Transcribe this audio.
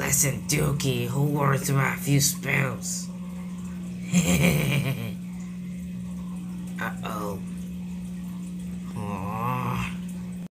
Blessed Dookie, who worth my few spells. uh oh.